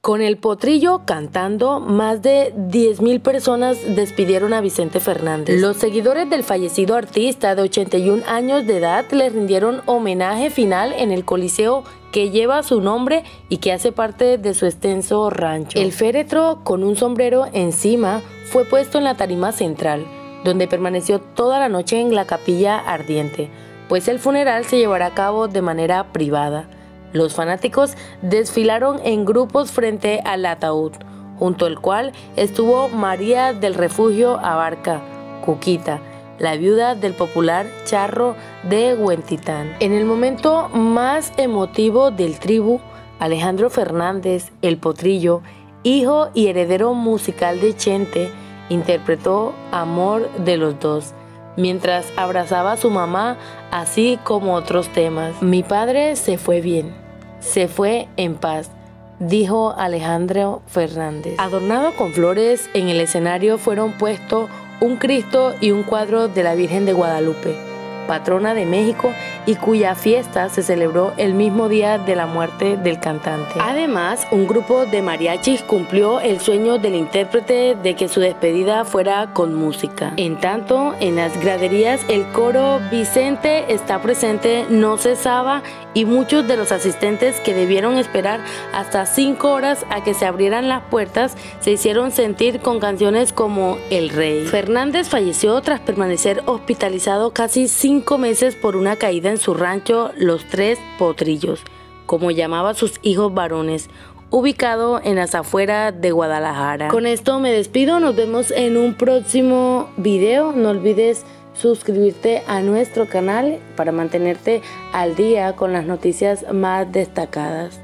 Con el potrillo cantando, más de 10.000 personas despidieron a Vicente Fernández. Los seguidores del fallecido artista de 81 años de edad le rindieron homenaje final en el coliseo que lleva su nombre y que hace parte de su extenso rancho. El féretro, con un sombrero encima, fue puesto en la tarima central, donde permaneció toda la noche en la capilla ardiente, pues el funeral se llevará a cabo de manera privada. Los fanáticos desfilaron en grupos frente al ataúd, junto al cual estuvo María del Refugio Abarca, Cuquita, la viuda del popular charro de Huentitán. En el momento más emotivo del tribu, Alejandro Fernández, el potrillo, hijo y heredero musical de Chente, interpretó Amor de los dos mientras abrazaba a su mamá, así como otros temas. Mi padre se fue bien, se fue en paz, dijo Alejandro Fernández. Adornado con flores, en el escenario fueron puestos un Cristo y un cuadro de la Virgen de Guadalupe patrona de México y cuya fiesta se celebró el mismo día de la muerte del cantante. Además, un grupo de mariachis cumplió el sueño del intérprete de que su despedida fuera con música. En tanto, en las graderías el coro Vicente está presente no cesaba y muchos de los asistentes que debieron esperar hasta cinco horas a que se abrieran las puertas se hicieron sentir con canciones como El Rey. Fernández falleció tras permanecer hospitalizado casi cinco meses por una caída en su rancho Los Tres Potrillos, como llamaba a sus hijos varones, ubicado en las afueras de Guadalajara. Con esto me despido, nos vemos en un próximo video. No olvides suscribirte a nuestro canal para mantenerte al día con las noticias más destacadas.